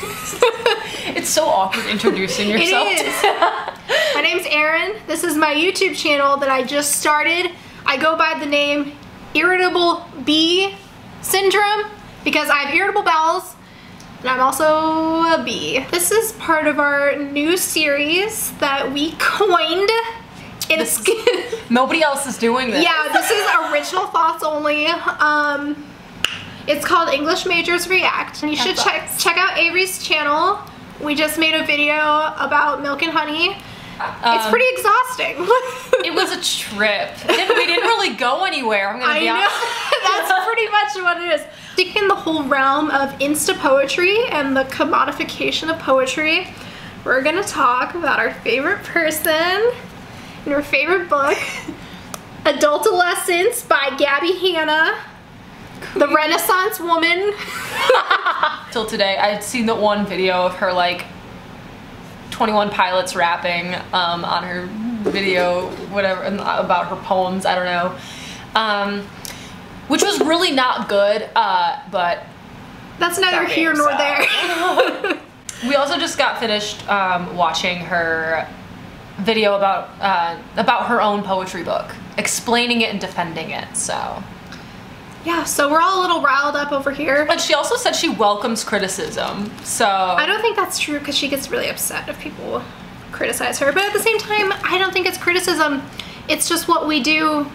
it's so awkward introducing yourself. It is. my name's Erin. This is my YouTube channel that I just started. I go by the name Irritable Bee Syndrome because I have irritable bowels and I'm also a bee. This is part of our new series that we coined. It's Nobody else is doing this. Yeah, this is original thoughts only. Um, it's called English Majors React. And you should check check out Avery's channel. We just made a video about milk and honey. it's Um, pretty exhausting. It was a trip. We didn't really go anywhere. I'm gonna be know. honest. That's pretty much what it is. Sticking in the whole realm of insta poetry and the commodification of poetry, we're gonna talk about our favorite person and our favorite book, Adult Adultolescence by Gabbie Hanna, the Renaissance woman. Till today, I had seen the one video of her like 21 Pilots rapping um, on her video, whatever, about her poems. I don't know, um, which was really not good. Uh, but That's neither That here nor there. we also just got finished um, watching her video about uh, about her own poetry book, explaining it and defending it. So, yeah, so we're all a little riled up over here. but she also said she welcomes criticism. So I don't think that's true because she gets really upset if people criticize her. But at the same time, I don't think it's criticism. It's just what we do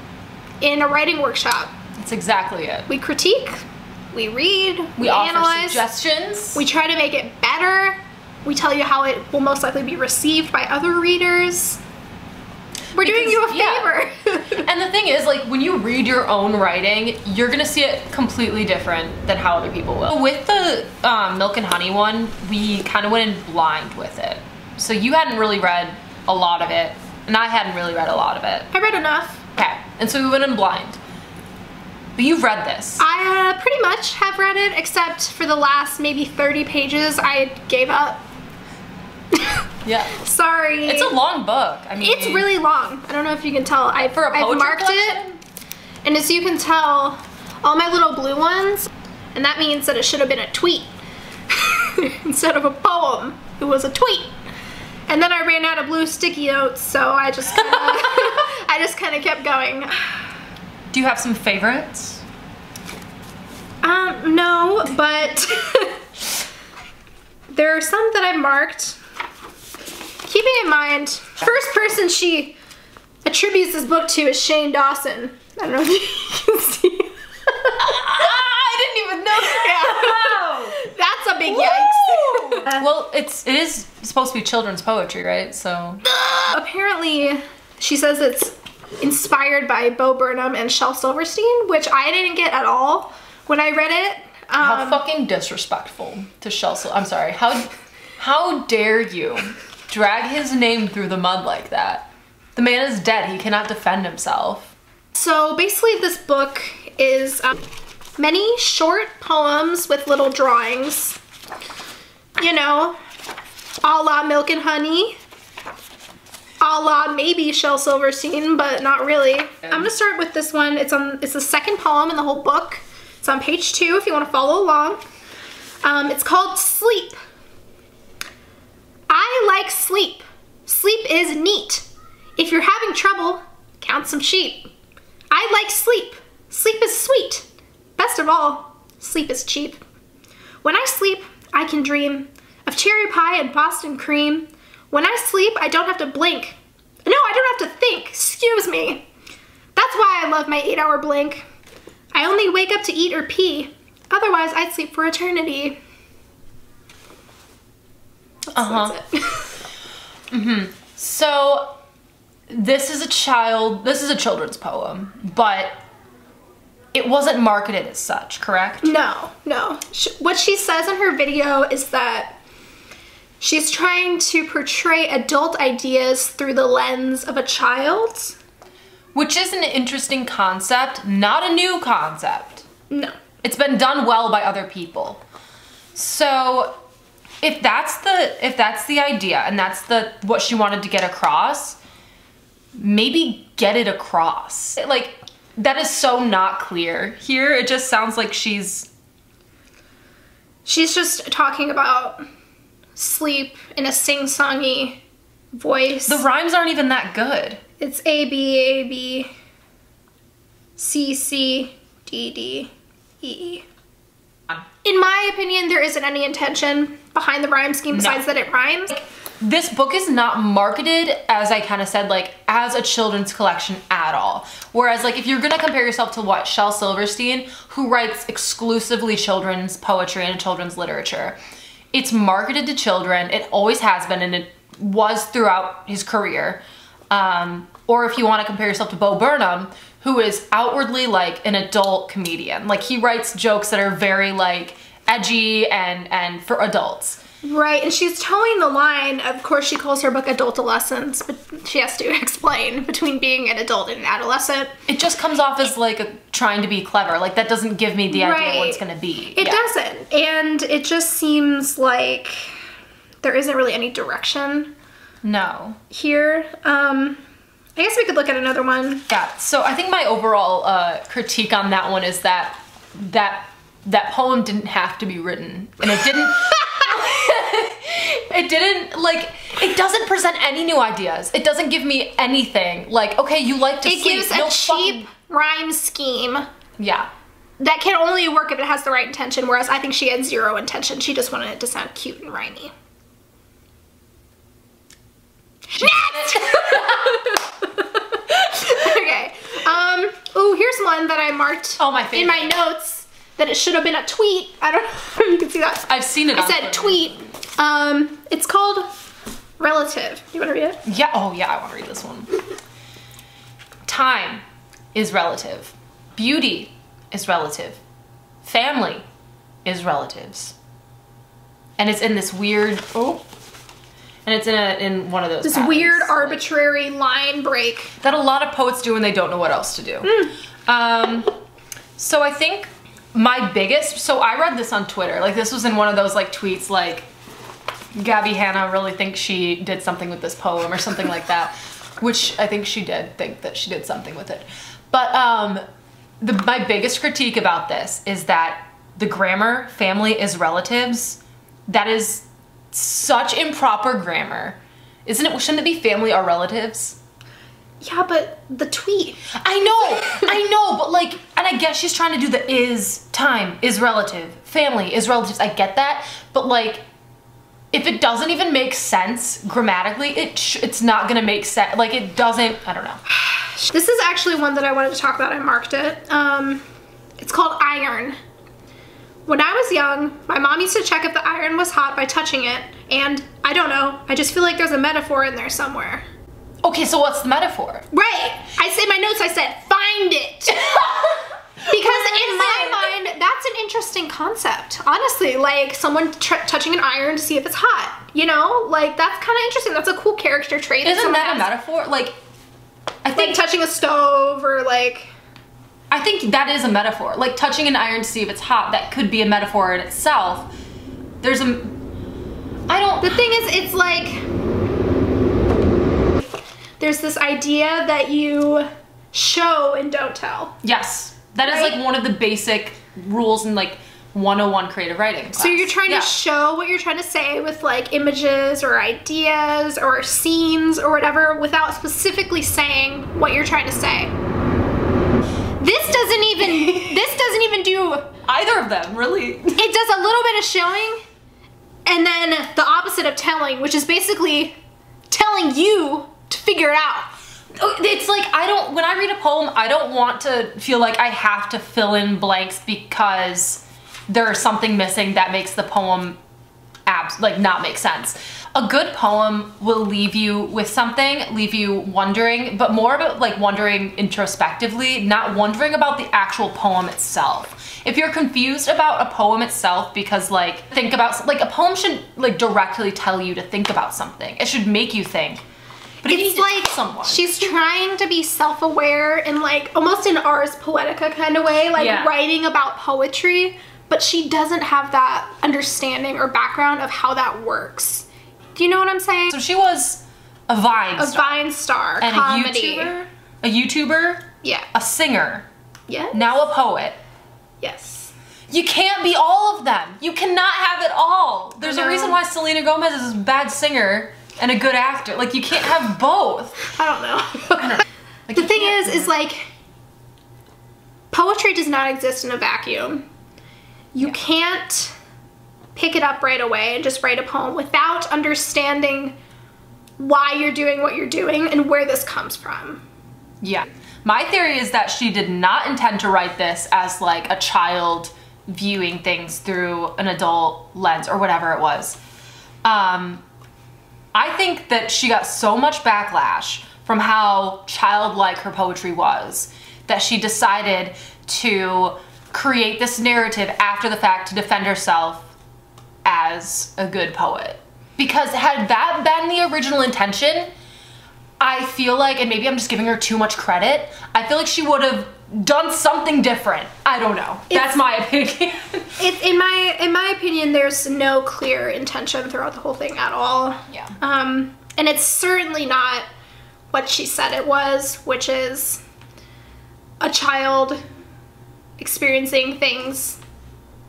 in a writing workshop. that's exactly it. We critique, we read, we, We analyze, suggestions. we try to make it better. We tell you how it will most likely be received by other readers. We're doing you a yeah. favor. And the thing is, like, when you read your own writing, you're gonna see it completely different than how other people will. With the um, Milk and Honey one, we kind of went in blind with it. So you hadn't really read a lot of it, and I hadn't really read a lot of it. I read enough. Okay, and so we went in blind. But you've read this. I uh, pretty much have read it, except for the last maybe 30 pages, I gave up. Yeah. Sorry. It's a long book. I mean, It's really long. I don't know if you can tell. I, for a I've marked collection? it, and as you can tell, all my little blue ones, and that means that it should have been a tweet instead of a poem. It was a tweet. And then I ran out of blue sticky notes, so I just kinda, I just kind of kept going. Do you have some favorites? Um, no, but there are some that I've marked. Keeping in mind, first person she attributes this book to is Shane Dawson. I don't know if you can see. I didn't even know that. That's a big yikes. well, it's it is supposed to be children's poetry, right? So Apparently, she says it's inspired by Bo Burnham and Shel Silverstein, which I didn't get at all when I read it. How Um, fucking disrespectful to Shel Sil- I'm sorry. How how dare you drag his name through the mud like that? The man is dead. He cannot defend himself. So basically, this book is um, many short poems with little drawings. You know, a la Milk and Honey, a la maybe Shel Silverstein, but not really. I'm gonna start with this one. It's on. It's the second poem in the whole book. It's on page two if you want to follow along. Um, it's called Sleep. I like sleep. Sleep is neat. If you're having trouble, count some sheep. I like sleep. Sleep is sweet. Best of all, sleep is cheap. When I sleep, I can dream of cherry pie and Boston cream. When I sleep, I don't have to blink. No, I don't have to think. Excuse me. That's why I love my eight hour blink. I only wake up to eat or pee. Otherwise, I'd sleep for eternity. Uh-huh. that's it. So this is a child. This is a children's poem, but it wasn't marketed as such, correct? No, no. Sh- What she says in her video is that she's trying to portray adult ideas through the lens of a child. Which is an interesting concept, not a new concept. No. It's been done well by other people. So if that's the if that's the idea and that's the what she wanted to get across, maybe get it across. Like that is so not clear here. It just sounds like she's she's just talking about sleep in a sing-songy voice. The rhymes aren't even that good. It's A B A B C C D D E E. In my opinion, there isn't any intention behind the rhyme scheme besides that it rhymes. Like, This book is not marketed, as I kind of said, like as a children's collection at all. Whereas like if you're gonna compare yourself to what, Shel Silverstein, who writes exclusively children's poetry and children's literature, it's marketed to children, it always has been and it was throughout his career. Um, or if you wanna compare yourself to Bo Burnham, who is outwardly like an adult comedian. Like he writes jokes that are very like edgy and, and for adults. Right, and she's towing the line. Of course, she calls her book Adultolescence, but she has to explain between being an adult and an adolescent. It just comes off as like a, trying to be clever. Like that doesn't give me the idea of what it's gonna be. It Yeah. doesn't, and it just seems like there isn't really any direction No. here. Um, I guess we could look at another one. Yeah. So I think my overall uh, critique on that one is that that that poem didn't have to be written, and it didn't. it didn't like it doesn't present any new ideas. It doesn't give me anything. Like okay, you like to It sleep. gives a cheap fucking- rhyme scheme yeah. that can only work if it has the right intention. Whereas I think she had zero intention. She just wanted it to sound cute and rhymey. Next. Okay. Um. Ooh, here's one that I marked. Oh, my In my notes that it should have been a tweet. I don't know if you can see that. I've seen it. I said Twitter. tweet. Um. It's called Relative. You want to read it? Yeah. Oh, yeah. I want to read this one. Time is relative. Beauty is relative. Family is relatives. And it's in this weird. Oh. And it's in a in one of those. This patterns, weird like, arbitrary line break. that a lot of poets do when they don't know what else to do. Um. So I think my biggest. So I read this on Twitter. Like this was in one of those like tweets like. Gabbie Hanna really thinks she did something with this poem or something like that, which I think she did think that she did something with it. But um, the, my biggest critique about this is that the grammar "family is relatives" that is such improper grammar. Isn't it? Shouldn't it be "family or relatives"? Yeah, but the tweet. I know, I know, but like, and I guess she's trying to do the is time is relative, family is relatives. I get that, but like, if it doesn't even make sense grammatically, it sh- it's not gonna make sense. Like, it doesn't. I don't know. This is actually one that I wanted to talk about. I marked it. Um, it's called iron. When I was young, my mom used to check if the iron was hot by touching it, and I don't know, I just feel like there's a metaphor in there somewhere. Okay, so what's the metaphor? Right. I say my notes, I said, find it. Because in my mind, that's an interesting concept. Honestly, like someone touching an iron to see if it's hot. You know, like that's kind of interesting. That's a cool character trait. Isn't someone that a metaphor? Like, I Like think touching a stove or like. I think that is a metaphor. Like touching an iron to see if it's hot. That could be a metaphor in itself. There's a. I don't. The thing is, it's like there's this idea that you show and don't tell. Yes, that is Right? like one of the basic rules in like 101 creative writing. So you're trying Yeah. to show what you're trying to say with like images or ideas or scenes or whatever without specifically saying what you're trying to say. This doesn't even this doesn't even do either of them really. it does a little bit of showing and then the opposite of telling, which is basically telling you to figure it out. Oh, It's like I don't when I read a poem, I don't want to feel like I have to fill in blanks because there's something missing that makes the poem abs like not make sense. A good poem will leave you with something, leave you wondering, but more about like wondering introspectively, not wondering about the actual poem itself. If you're confused about a poem itself because like think about like a poem should like directly tell you to think about something. It should make you think. But It's like someone. she's trying to be self-aware in like almost an Ars Poetica kind of way, like Yeah. writing about poetry, but she doesn't have that understanding or background of how that works. Do you know what I'm saying? So she was a Vine a star Vine star, and comedy. a YouTuber, a YouTuber, Yeah. a singer, Yeah. now a poet. Yes. You can't be all of them. You cannot have it all. There's a reason why Selena Gomez is a bad singer and a good actor. Like you can't have both. I don't know. Like, the thing is, is like poetry does not exist in a vacuum. You can't pick it up right away and just write a poem without understanding why you're doing what you're doing and where this comes from. Yeah. My theory is that she did not intend to write this as like a child viewing things through an adult lens or whatever it was. Um, I think that she got so much backlash from how childlike her poetry was that she decided to create this narrative after the fact to defend herself as a good poet. Because had that been the original intention, I feel like, and maybe I'm just giving her too much credit, I feel like she would have done something different. I don't know. That's my opinion. It, in my in my opinion, there's no clear intention throughout the whole thing at all. Yeah. Um, and it's certainly not what she said it was, which is a child experiencing things.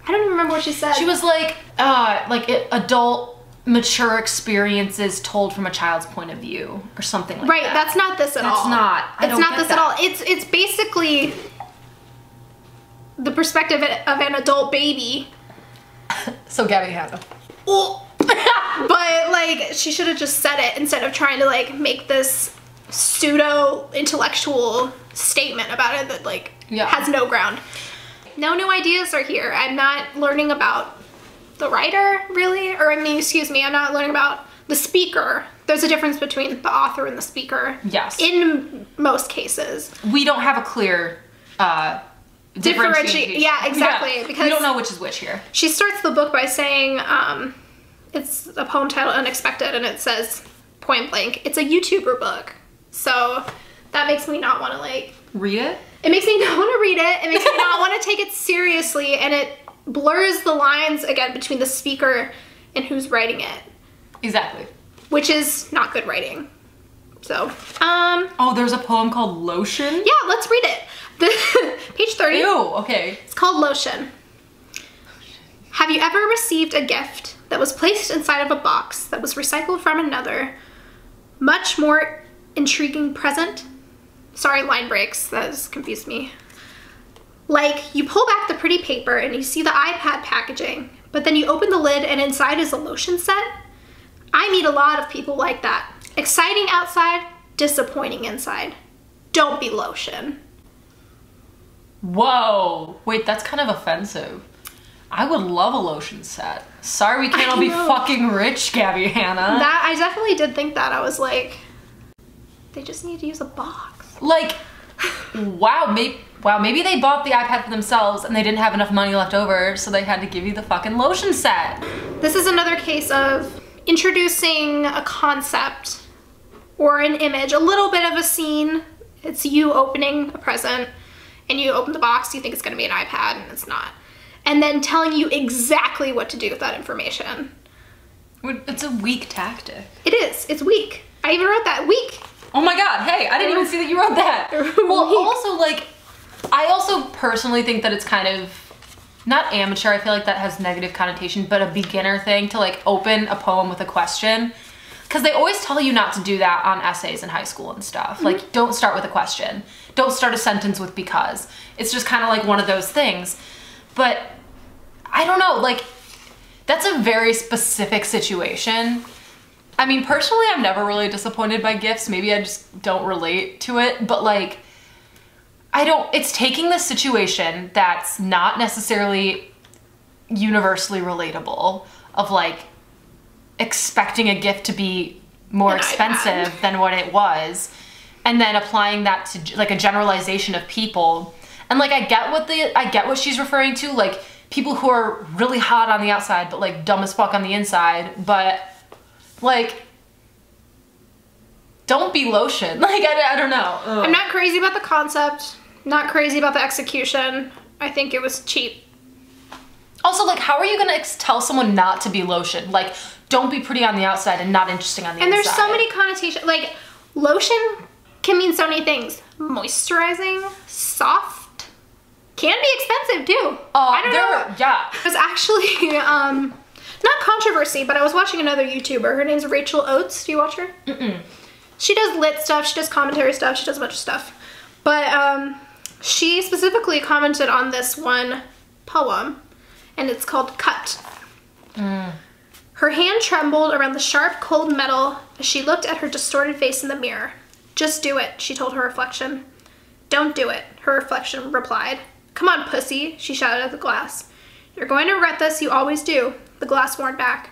I don't even remember what she said. she was like, uh, like it, adult mature experiences told from a child's point of view or something like right. that. Right, that's not this at That's all. not. It's not get this that. at all. It's it's basically the perspective of an adult baby. so Gabbie Hanna. Oh. but like she should have just said it instead of trying to like make this pseudo intellectual statement about it that like Yeah. has no ground. No new ideas are here. I'm not learning about the writer really, or I mean, excuse me, I'm not learning about the speaker. There's a difference between the author and the speaker. Yes. In most cases. we don't have a clear uh Differentiate- yeah, exactly, we because- don't know which is which here. She starts the book by saying, um, it's a poem titled Unexpected, and it says point blank, it's a YouTuber book. So that makes me not want to like, Read it. It makes me not want to read it. It makes me not want to take it seriously, and it blurs the lines again between the speaker and who's writing it, Exactly. which is not good writing. So, um, Oh, there's a poem called Lotion. yeah, let's read it. The, page 30. Ew. Okay. It's called lotion. Have you ever received a gift that was placed inside of a box that was recycled from another, much more intriguing present? Sorry, line breaks. That has confused me. Like, you pull back the pretty paper and you see the iPad packaging, but then you open the lid and inside is a lotion set? I meet a lot of people like that. Exciting outside, disappointing inside. Don't be lotion. Whoa. Wait, that's kind of offensive. I would love a lotion set. Sorry we can't I all be know. fucking rich, Gabbie Hanna. That I definitely did think that. I was like, they just need to use a box. Like, wow, maybe wow, maybe they bought the iPad for themselves and they didn't have enough money left over, so they had to give you the fucking lotion set. This is another case of introducing a concept or an image, a little bit of a scene. It's you opening a present and you open the box, you think it's gonna be an iPad and it's not. And then telling you exactly what to do with that information. It's a weak tactic. It is. It's weak. I even wrote that weak. Oh my god, hey, I didn't even see that you wrote that. Well, also, like, I also personally think that it's kind of not amateur, I feel like that has negative connotation, but a beginner thing to like open a poem with a question. Because they always tell you not to do that on essays in high school and stuff. Mm-hmm. Like, don't start with a question. Don't start a sentence with because. It's just kind of like one of those things. But I don't know, like, that's a very specific situation. I mean, personally, I'm never really disappointed by gifts. Maybe I just don't relate to it, but like, I don't, it's taking this situation that's not necessarily universally relatable of like expecting a gift to be more An expensive iPad. than what it was and then applying that to like a generalization of people and like i get what the i get what she's referring to like people who are really hot on the outside but like dumb as fuck on the inside but like don't be lotion like i, I don't know Ugh. I'm not crazy about the concept, not crazy about the execution. I think it was cheap. also like how are you gonna ex- tell someone not to be lotion like don't be pretty on the outside and not interesting on the And inside And there's so many connotations. Like, lotion can mean so many things moisturizing, soft, can be expensive too. Uh, I don't know. yeah. It was actually um, not controversy, but I was watching another YouTuber. Her name's Rachel Oates. Do you watch her? Mm-mm. She does lit stuff. She does commentary stuff. She does a bunch of stuff. But um, she specifically commented on this one poem, and it's called "Cut." Her hand trembled around the sharp, cold metal as she looked at her distorted face in the mirror. Just do it, she told her reflection. Don't do it, her reflection replied. Come on, pussy, she shouted at the glass. You're going to regret this, you always do, the glass worn back.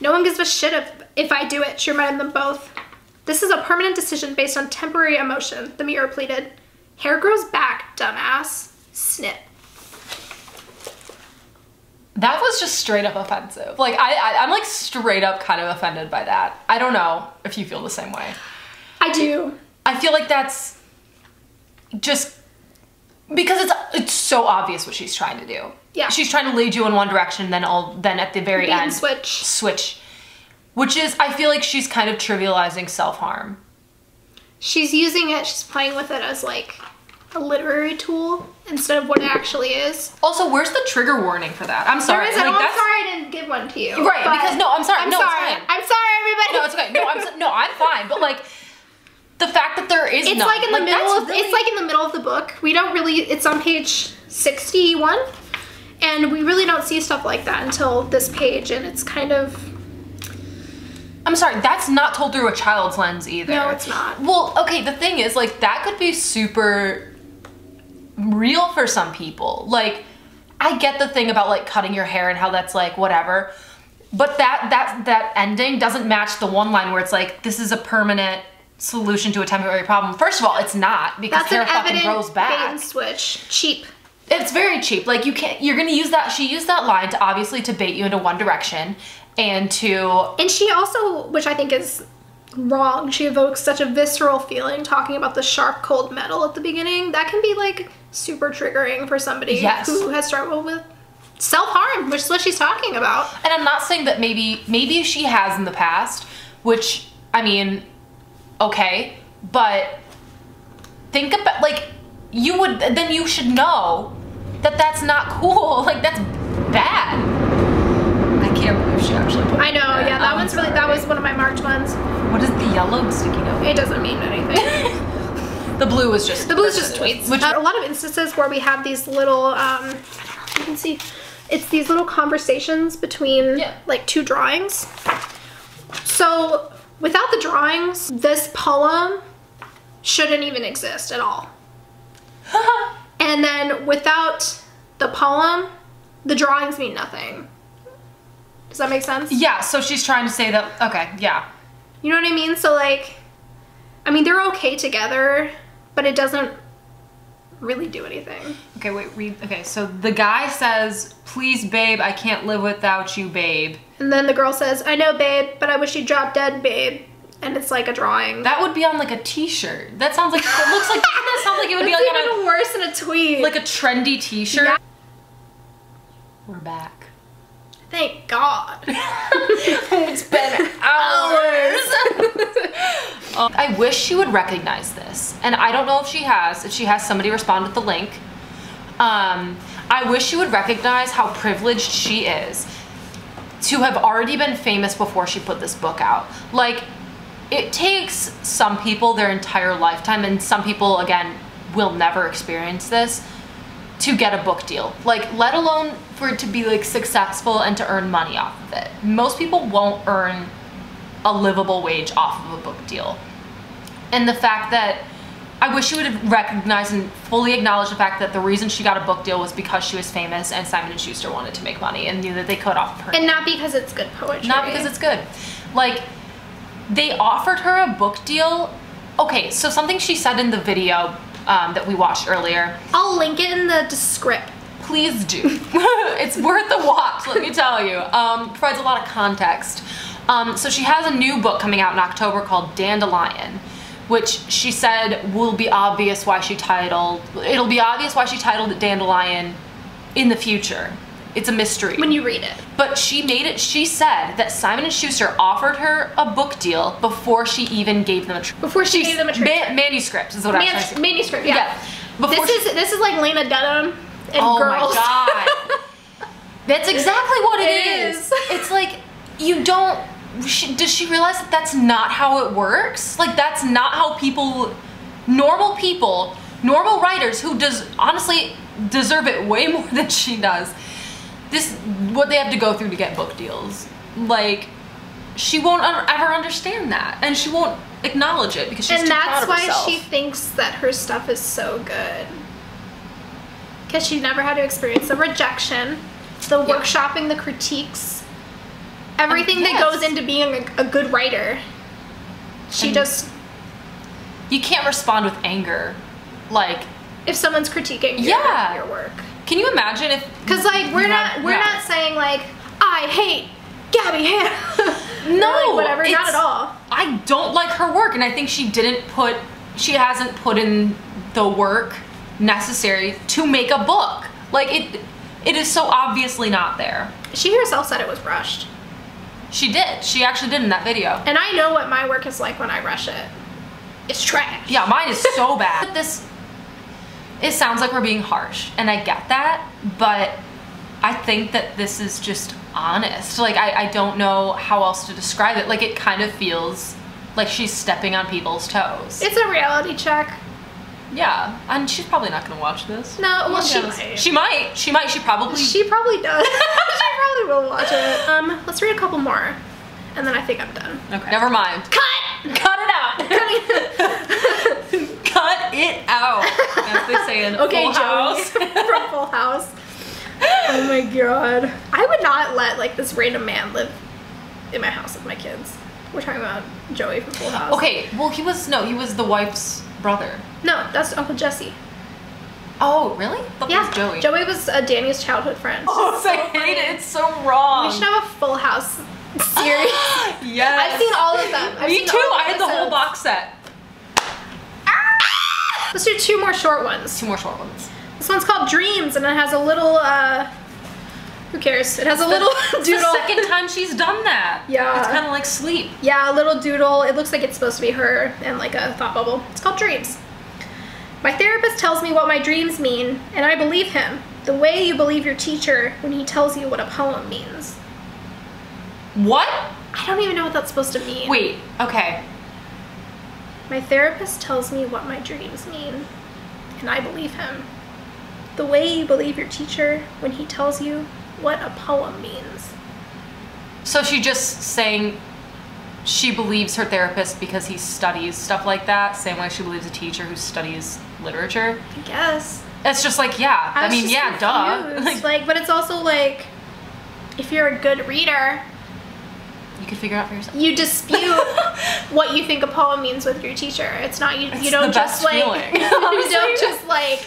No one gives a shit if, if I do it, she reminded them both. This is a permanent decision based on temporary emotion, the mirror pleaded. Hair grows back, dumbass. Snip. That was just straight up offensive. Like I, I I'm like straight up kind of offended by that. I don't know if you feel the same way. I do. I feel like that's just because it's it's so obvious what she's trying to do. Yeah. She's trying to lead you in one direction, then all then at the very end switch. switch. Which is I feel like she's kind of trivializing self-harm. She's using it, she's playing with it as like a literary tool instead of what it actually is. Also, where's the trigger warning for that? I'm sorry. There isn't. like, oh, I'm sorry I didn't give one to you. Right, because- no, I'm sorry. I'm No, it's sorry. fine. I'm sorry, everybody. No, it's okay. No, I'm so- no, I'm fine. But like the fact that there is It's none, like in the middle of really- it's like in the middle of the book. We don't really it's on page 61 and we really don't see stuff like that until this page and it's kind of I'm sorry, that's not told through a child's lens either. No, it's not. Well, okay, the thing is, like, that could be super real for some people. Like, I get the thing about like cutting your hair and how that's like whatever. But that that that ending doesn't match the one line where it's like this is a permanent solution to a temporary problem. First of all, it's not because that's hair fucking grows bait back. and switch. Cheap. It's very cheap. Like you can't you're gonna use that she used that line to obviously to bait you into one direction and to And she also, which I think is wrong, she evokes such a visceral feeling talking about the sharp, cold metal at the beginning. That can be like super triggering for somebody Yes. who has struggled with self harm, which is what she's talking about. And I'm not saying that maybe maybe she has in the past, which I mean, okay, but think about like you would then you should know that that's not cool. Like that's bad. I can't believe she actually put I know, that. yeah, that I'm one's really, that was one of my marked ones. What is the yellow sticky note? It doesn't mean anything. The blue is just The blue's just tweets. Which Uh, a lot of instances where we have these little, um, I don't know if you can see, it's these little conversations between Yeah. like two drawings. So without the drawings, this poem shouldn't even exist at all. And then without the poem, the drawings mean nothing. Does that make sense? yeah, so she's trying to say that okay, yeah. You know what I mean? So like, I mean, they're okay together, but it doesn't really do anything. Okay, wait, read. Okay, so the guy says, "Please, babe, I can't live without you, babe." And then the girl says, I know, babe, but I wish you'd drop dead, babe. And it's like a drawing. That would be on like a T-shirt. That sounds like it looks like that sound like it would be like even on worse than a tweet. like a trendy T-shirt. Yeah. We're back. Thank God. it's been hours. Um, I wish she would recognize this, and I don't know if she has. If she has, somebody respond with the link. Um, I wish she would recognize how privileged she is to have already been famous before she put this book out. Like, it takes some people their entire lifetime, and some people, again, will never experience this to get a book deal. Like, let alone for it to be like successful and to earn money off of it. Most people won't earn a livable wage off of a book deal. And the fact that I wish she would have recognized and fully acknowledged the fact that the reason she got a book deal was because she was famous and Simon and Schuster wanted to make money and knew that they could off of her. and not because it's good poetry. Not because it's good. Like, they offered her a book deal. Okay, so something she said in the video um, that we watched earlier. I'll link it in the descript. Please do. it's worth a watch, let me tell you. Um, provides a lot of context. Um, so she has a new book coming out in October called Dandelion, which she said will be obvious why she titled. It'll be obvious why she titled it Dandelion in the future. It's a mystery. When you read it. But she made it. She said that Simon and Schuster offered her a book deal before she even gave them a Before she gave them a ma- manuscript. Is what I was trying Man- manuscript, yeah. Before This she- is this is like Lena Dunham and oh girls. my god. That's exactly what it It is. is. It's like you don't. She, does she realize that that's not how it works? Like that's not how people, normal people, normal writers who does honestly deserve it way more than she does. This what they have to go through to get book deals. Like she won't ever understand that, and she won't acknowledge it because she's and too proud of herself. And that's why she thinks that her stuff is so good. Because she never had to experience the rejection, the Yeah. workshopping, the critiques, everything that yes. goes into being a, a good writer. She And- just, you can't respond with anger. Like, if someone's critiquing your, Yeah. your work. Can you imagine if? Because like we're not we're yeah. not saying like I hate Gabbie Hanna. No, like, whatever. Not at all. I don't like her work, and I think she didn't put, she hasn't put in the work necessary to make a book. Like it, it is so obviously not there. She herself said it was rushed, She did. She actually did in that video. and I know what my work is like when I rush it. It's trash. Yeah, mine is so bad. This, it sounds like we're being harsh, and I get that, but I think that this is just honest. Like, I, I don't know how else to describe it. Like, it kind of feels like she's stepping on people's toes. It's a reality check. yeah, and she's probably not gonna watch this. No, well, she Yes. might. She might. She might. She probably. She probably does. she probably will watch it. Um, let's read a couple more, and then I think I'm done. okay. Never mind. Cut. Cut it out. Cut it out. As they say in okay, Full Joey House. from Full House. Oh my god, I would not let like this random man live in my house with my kids. We're talking about Joey from Full House. Okay, well, he was no, he was the wife's brother. No, that's Uncle Jesse. Oh, really? That Yeah, was Joey. Joey was uh, Danny's childhood friend. Oh, So I funny. hate it. It's so wrong. We should have a Full House series. yes. I've seen all of them. I've Me too. I had the whole box set. Let's do two more short ones. Two more short ones. This one's called Dreams, and it has a little. uh Who cares? It has a little doodle. the second time she's done that. Yeah. It's kind of like sleep. Yeah, a little doodle. It looks like it's supposed to be her and like a thought bubble. It's called Dreams. My therapist tells me what my dreams mean, and I believe him. The way you believe your teacher when he tells you what a poem means. What? I don't even know what that's supposed to mean. Wait. Okay. My therapist tells me what my dreams mean, and I believe him. The way you believe your teacher when he tells you what a poem means. So she just saying she believes her therapist because he studies stuff like that, same way she believes a teacher who studies literature. I guess. It's just like, yeah. I, was mean, yeah, duh. confused. Like, like, but it's also like, if you're a good reader, you can figure it out for yourself. you dispute what you think a poem means with your teacher. It's not you. It's you don't the just best like feeling, you don't just like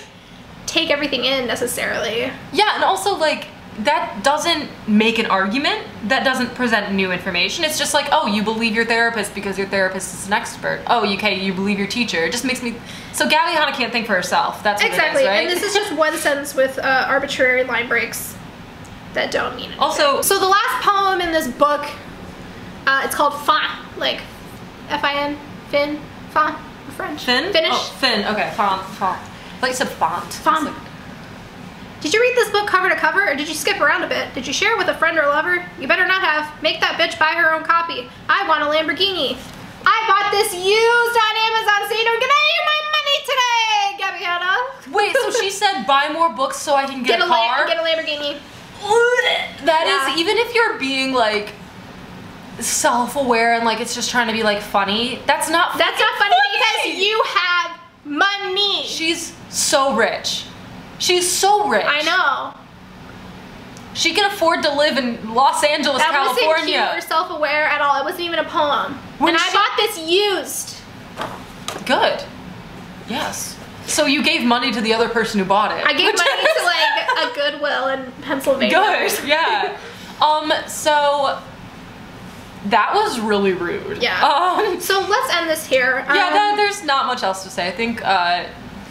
take everything in necessarily. Yeah, and also like that doesn't make an argument. That doesn't present new information. It's just like, oh, you believe your therapist because your therapist is an expert. Oh, you- okay, you believe your teacher. It just makes me. So Gabbie Hanna can't think for herself. That's what Exactly, is, right? and this is just one sentence with uh, arbitrary line breaks that don't mean anything. Also- so the last poem in this book, uh, it's called Fin, like F-I-N, Fin, Fin, French. Fin? Finnish. Oh, Finn. Okay, font. Font. Like said, font. Font. like- Did you read this book cover to cover, or did you skip around a bit? Did you share it with a friend or lover? You better not have. Make that bitch buy her own copy. I want a Lamborghini. I bought this used on Amazon, so you don't get any of my money today, Hanna. Wait, so she said buy more books so I can get, Get a, a car. Get a Lamborghini. That is Yeah. even if you're being like self-aware and like it's just trying to be like funny. That's not. That's not fucking funny because you have money. She's so rich. She's so rich. I know. She can afford to live in Los Angeles, That wasn't cute California. or self-aware at all. It wasn't even a poem. When and I bought this used. Good. Yes. So you gave money to the other person who bought it. I gave money to like a Goodwill in Pennsylvania. Good. Yeah. um. So that was really rude. Yeah. Um. So let's end this here. Yeah. Um, that, there's not much else to say. I think uh,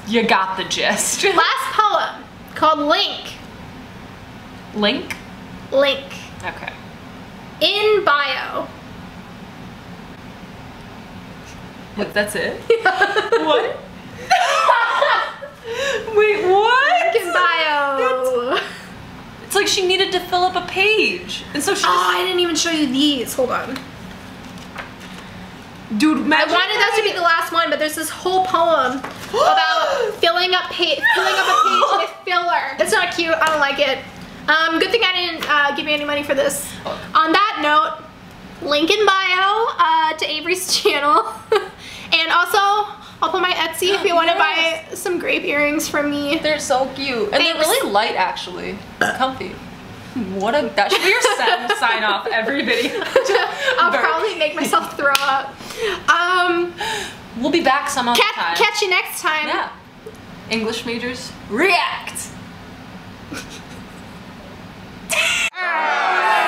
you got the gist. Last poem called Link. Link. Link. Okay. In bio. What? That's it. what? Wait. What? Link in bio. Like she needed to fill up a page, and so she. Oh, I didn't even show you these. Hold on. dude, I wanted that to be the last one, but there's this whole poem about filling up pa- filling up a page with filler. It's not cute. I don't like it. Um, good thing I didn't uh, give you any money for this. On that note, link in bio uh, to Avery's channel, and also I'll put my Etsy if you want to buy some grape earrings from me. They're so cute. And Thanks. they're really light, actually. Comfy. What a- that should be your sign off every video. I'll Burp. probably make myself throw up. Um, we'll be back some other time. Catch you next time. Yeah. English majors, react!